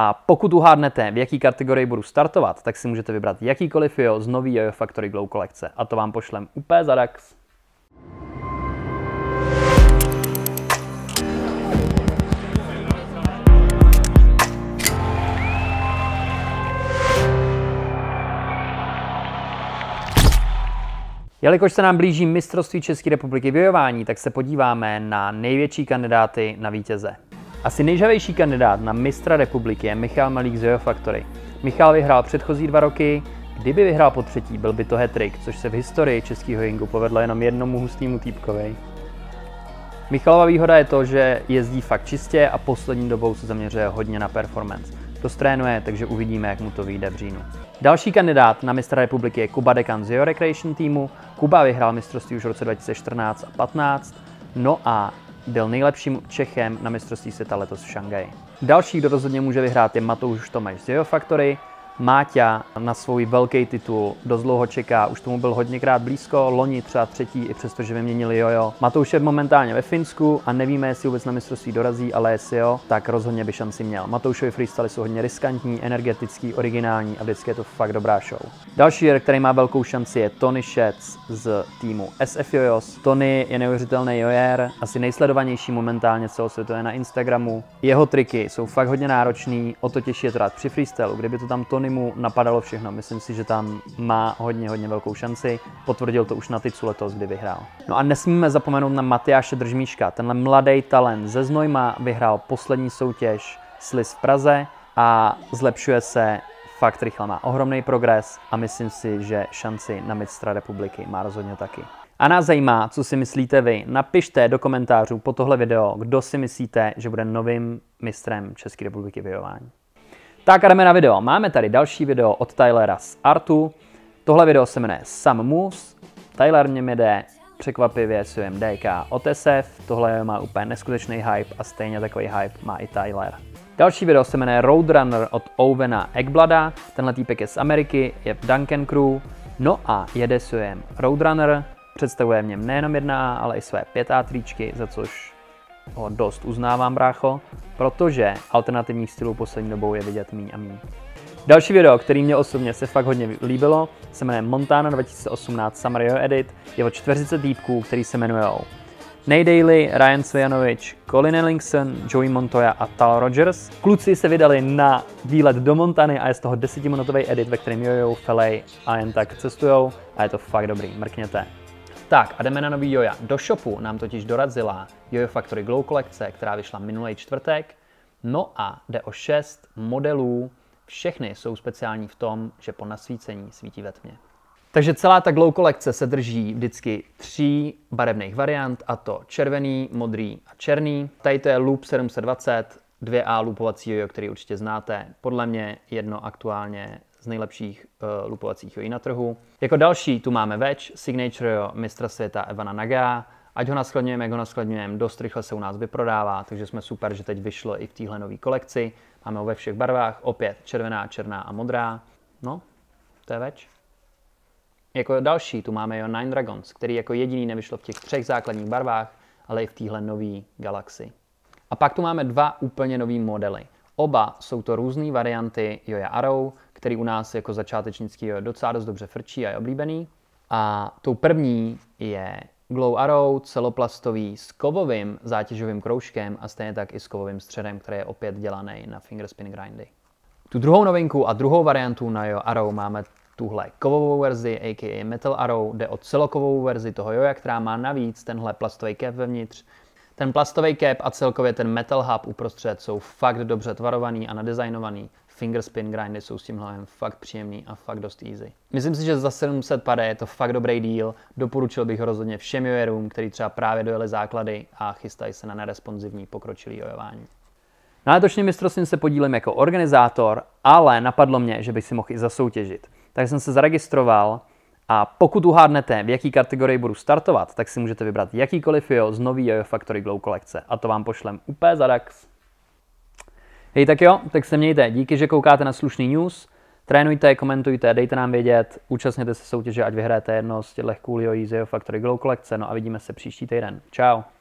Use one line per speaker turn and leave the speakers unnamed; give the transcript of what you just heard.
A pokud uhádnete, v jaký kategorii budu startovat, tak si můžete vybrat jakýkoliv jo z nový Jojo Factory Glow kolekce. A to vám pošlem úplně zadax. Jelikož se nám blíží mistrovství České republiky vyjování, tak se podíváme na největší kandidáty na vítěze. Asi nejžavější kandidát na mistra republiky je Michal Malík z Jojo Factory. Michal vyhrál předchozí dva roky, kdyby vyhrál po třetí, byl by to hetrik, což se v historii českého jingu povedlo jenom jednomu hustýmu týpkovi. Michalova výhoda je to, že jezdí fakt čistě a poslední dobou se zaměřuje hodně na performance. To strénuje, takže uvidíme, jak mu to vyjde v říjnu. Další kandidát na mistra republiky je Kuba Dekan z Your Recreation týmu. Kuba vyhrál mistrovství už v roce 2014 a 15. No a byl nejlepším Čechem na mistrovství světa letos v Šangaji. Další, kdo rozhodně může vyhrát, je Matouš Tomeš z Factory. Máťa na svůj velký titul dost dlouho čeká, už tomu byl hodněkrát blízko, loni třeba třetí, i přesto, že vyměnili jojo. Matouš je momentálně ve Finsku a nevíme, jestli vůbec na mistrovství dorazí, ale jestli jo, tak rozhodně by šanci měl. Matoušovi freestyle jsou hodně riskantní, energetický, originální a vždycky je to fakt dobrá show. Další jer, který má velkou šanci, je Tony Shets z týmu SF Jojos. Tony je neuvěřitelný jojer, asi nejsledovanější momentálně celosvětově na Instagramu. Jeho triky jsou fakt hodně náročný, o to těžší je to rád při freestylu. Kdyby to tam Tony mu napadalo všechno. Myslím si, že tam má hodně, hodně velkou šanci. Potvrdil to už na Ticu letos, kdy vyhrál. No a nesmíme zapomenout na Matyáše Držmíška. Tenhle mladý talent ze Znojma vyhrál poslední soutěž Slis v Praze a zlepšuje se fakt rychle. Má ohromný progres a myslím si, že šanci na mistra republiky má rozhodně taky. A nás zajímá, co si myslíte vy. Napište do komentářů po tohle video, kdo si myslíte, že bude novým mistrem České republiky vyjování. Tak a jdeme na video. Máme tady další video od Tylera z Artu. Tohle video se jmenuje Sam Moves. Tyler mě jde překvapivě svým DK od SF. Tohle má úplně neskutečný hype a stejně takový hype má i Tyler. Další video se jmenuje Roadrunner od Ovena Eggblada. Tenhle týpek je z Ameriky, je v Duncan Crew. No a jede svým Roadrunner. Představuje v něm nejenom jedna, ale i své pětá tričky, za což ho dost uznávám, brácho, protože alternativních stylů poslední dobou je vidět míň a míň. Další video, který mě osobně se fakt hodně líbilo, se jmenuje Montana 2018 Summer Yo Edit. Je od 40 týpků, který se jmenují Nate Daly, Ryan Svejanovič, Colin Ellingson, Joey Montoya a Tal Rogers. Kluci se vydali na výlet do Montany a je z toho 10-minutový edit, ve kterém Jojo, Felej a jen tak cestujou a je to fakt dobrý, mrkněte. Tak a jdeme na nový Joja. Do shopu nám totiž dorazila Jojo Factory Glow kolekce, která vyšla minulý čtvrtek. No a jde o šest modelů. Všechny jsou speciální v tom, že po nasvícení svítí ve tmě. Takže celá ta Glow kolekce se drží vždycky tří barevných variant, a to červený, modrý a černý. Tady to je Loop 720, 2A loopovací jojo, který určitě znáte. Podle mě jedno aktuálně z nejlepších uh, lupovacích jojí na trhu. Jako další tu máme Wedge, Signature jo, mistra světa Evana Naga. Ať ho naskladňujeme, jak ho naskladňujeme, dost rychle se u nás vyprodává, takže jsme super, že teď vyšlo i v téhle nové kolekci. Máme ho ve všech barvách, opět červená, černá a modrá. No, to je Wedge. Jako další tu máme jo Nine Dragons, který jako jediný nevyšlo v těch třech základních barvách, ale i v téhle nové galaxii. A pak tu máme dva úplně nové modely. Oba jsou to různé varianty Joja Arrow, který u nás jako začátečnický je docela dost dobře frčí a je oblíbený. A tou první je Glow Arrow celoplastový s kovovým zátěžovým kroužkem a stejně tak i s kovovým středem, který je opět dělaný na fingerspin grindy. Tu druhou novinku a druhou variantu na Jo Arrow máme tuhle kovovou verzi, a.k.a. Metal Arrow, jde o celokovou verzi toho joja, která má navíc tenhle plastový cap vevnitř. Ten plastový cap a celkově ten metal hub uprostřed jsou fakt dobře tvarovaný a nadizajnovaný fingerspin grindy jsou s tím hlavem fakt příjemný a fakt dost easy. Myslím si, že za 700 pade je to fakt dobrý deal. Doporučil bych ho rozhodně všem jojerům, který třeba právě dojeli základy a chystají se na neresponsivní pokročilý jojování. Na letošním mistrovství se podílím jako organizátor, ale napadlo mě, že bych si mohl i zasoutěžit. Tak jsem se zaregistroval a pokud uhádnete, v jaký kategorii budu startovat, tak si můžete vybrat jakýkoliv jo z nový Jojo Factory Glow kolekce. A to vám pošlem úplně zadax. Hej, tak jo, tak se mějte. Díky, že koukáte na slušný news. Trénujte, komentujte, dejte nám vědět, účastněte se soutěže, ať vyhráte jedno z těchto cool Factory Glow kolekce. No a vidíme se příští týden. Ciao.